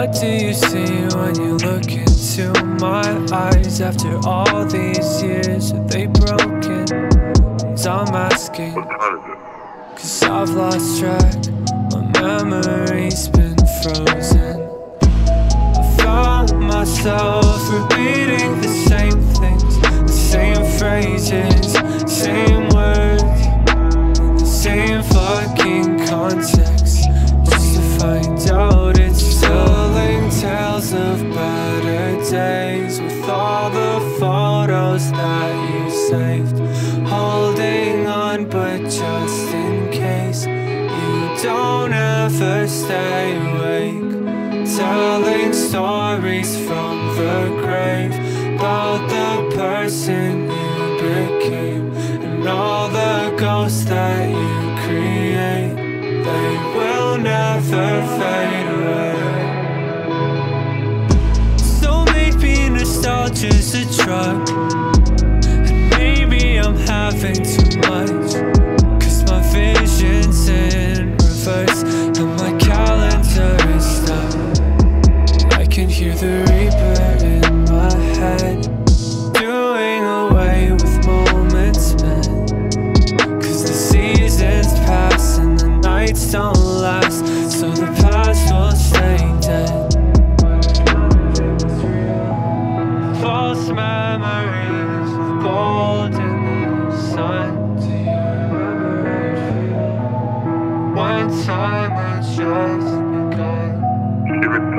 What do you see when you look into my eyes After all these years, are they broken? And I'm asking. Cause I've lost track, my memory's been that you saved. Holding on but just in case. You don't ever stay awake. Telling stories from the grave About the person you became And all the ghosts that you create. They will never fade away. So maybe nostalgia's a drug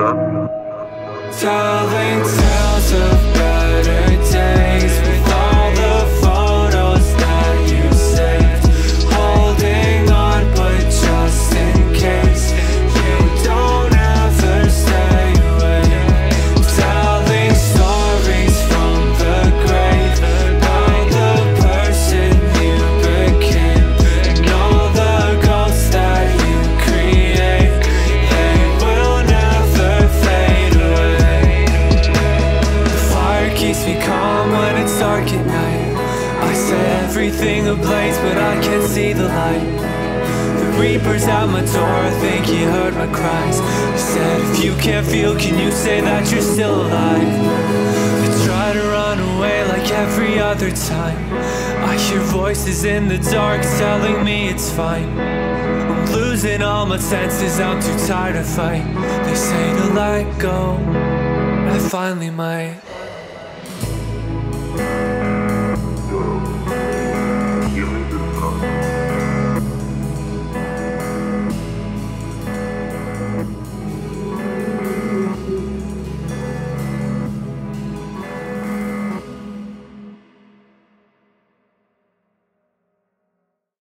Telling tales of night. I set everything ablaze but I can't see the light. The reaper's at my door, I think he heard my cries. He said if you can't feel, can you say that you're still alive? I try to run away like every other time. I hear voices in the dark telling me it's fine. I'm losing all my senses, I'm too tired to fight. They say to let go, I finally might